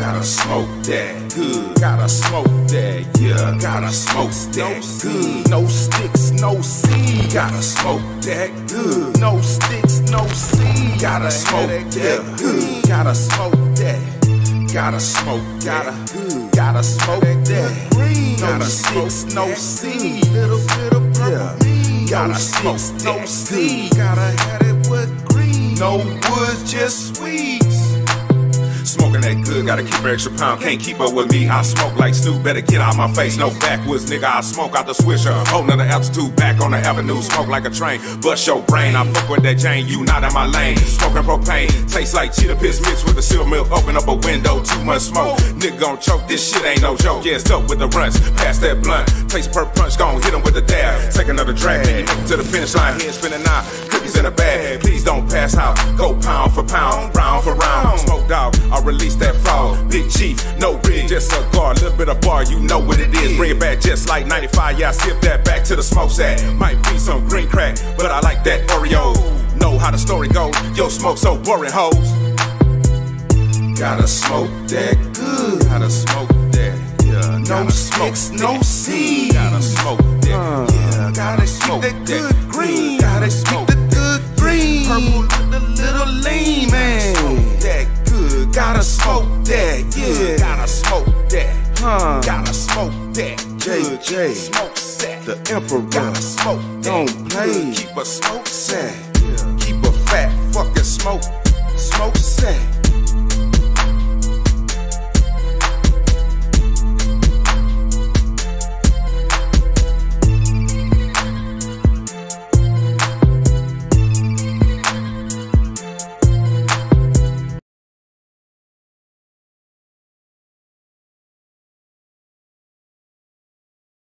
Gotta smoke that good. Gotta smoke that, yeah. Gotta smoke that good. No sticks, no seed. Gotta smoke that good. No sticks, no seed. Gotta smoke that good. Gotta smoke that. Gotta smoke, gotta good. Gotta smoke that green. No sticks, no seed. Little bit of purple. Gotta smoke no seed. Gotta have it with green. No wood, just sweets. Smoking that good, gotta keep an extra pound. Can't keep up with me. I smoke like Snoop, better get out my face. No backwoods, nigga. I smoke out the swisher. Whole nother altitude, back on the avenue. Smoke like a train, bust your brain. I fuck with that Jane, you not in my lane. Smoking propane, tastes like cheetah piss mixed with the seal milk. Open up a window, too much smoke. Nigga gon' choke, this shit ain't no joke. Yeah, it's up with the runs, pass that blunt. Taste per punch, gon' hit him with the dab. Take another drag, to the finish line. Head spinning now, cookies in a bag. Please don't pass out, go pound for pound, round for round. Smoke release that fall. Big chief, no rig, just a guard, little bit of bar, you know what it is. Bring it back just like 95, yeah, I sip that back to the smoke sack. Might be some green crack, but I like that Oreo. Know how the story goes, yo, smoke so boring hoes. Gotta smoke that good, gotta smoke that, yeah. No sticks, no seed. Uh. Gotta smoke that, yeah. Gotta smoke that good green, huh? Gotta smoke that, JJ, Smoke set, the emperor. gotta smoke that. Don't play. Keep a smoke set, keep